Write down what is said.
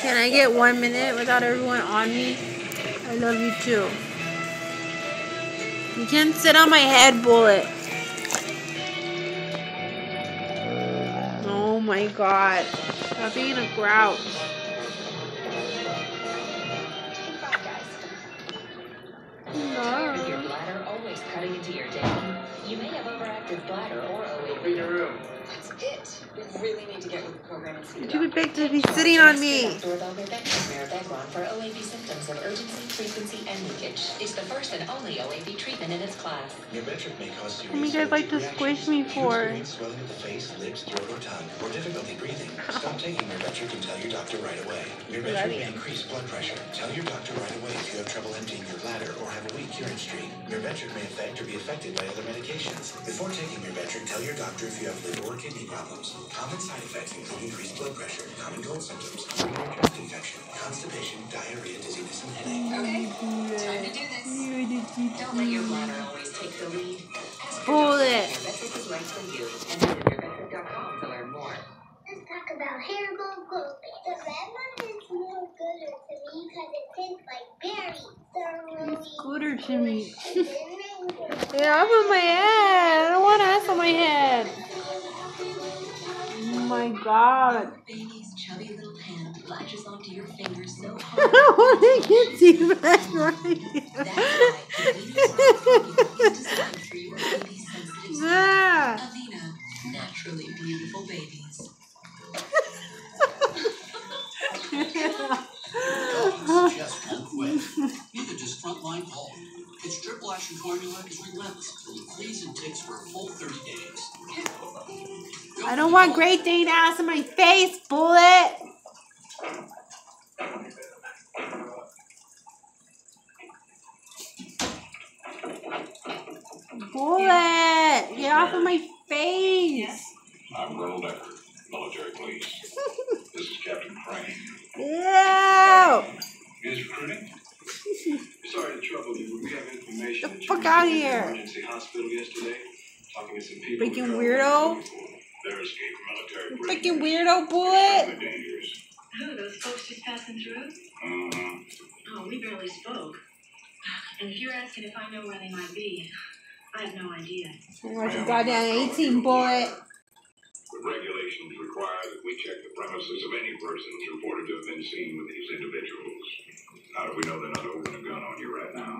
Can I get one minute without everyone on me? I love you too. You can't sit on my head, Bullet. Oh my god. Stop being a grouch. Tired of your bladder always cutting into your day? You may have overactive bladder or OAB. That's it. We really need to get with the program and see You're the too big to be sitting on me. Doorbell Prevention Mirabegron for OAB symptoms of urgency, frequency, and leakage. It's the first and only OAB treatment in its class. Myrbetriq may cause serious What do you guys like to squish me for? If swelling of the face, lips, throat, or tongue, or difficulty breathing, stop taking Myrbetriq can tell your doctor right away. Your Love may increase blood pressure. Tell your doctor right away if you have trouble emptying your bladder or have a weak urine stream. Your Myrbetriq may affect or be affected by other medications. Before taking your Myrbetriq, tell your doctor if you have liver or kidney problems. Common side effects include increased blood pressure, common cold symptoms, urinary tract infection, constipation, diarrhea, dizziness, and headache. Okay, time to do this. Don't let your bladder always take the lead. Ask your Bullet. doctor if Myrbetriq is right for you about hair gold gold. The red one is more gooder to me because it tastes like berries. The really Gooder to me. and then mango. Yeah, I'm on my head. I don't want ass on my head. Oh my god. Baby's chubby little hand latches onto your fingers so I hard. don't want to get you back That's Just. Neither does Frontline. Its triple action formula is relentless it fleas and ticks for a full 30 days. I don't want Great Dane ass in my face, Bullet. Bullet, get off of my face. I'm Ronald military police. this is Captain Crane. Ew. Is recruiting? Sorry to trouble you, but we have information. The fuck were outta in the here. Emergency hospital yesterday, talking to some people. Freaking weirdo. They're escaped military Freaking prisoners. weirdo, Bullet. Extremely dangerous. Who, those folks just passing through? Mm-hmm. Oh, we barely spoke. And if you're asking if I know where they might be, I have no idea. Watch your goddamn 18 Bullet. We check the premises of any persons reported to have been seen with these individuals. How do we know they're not holding a gun on you right now?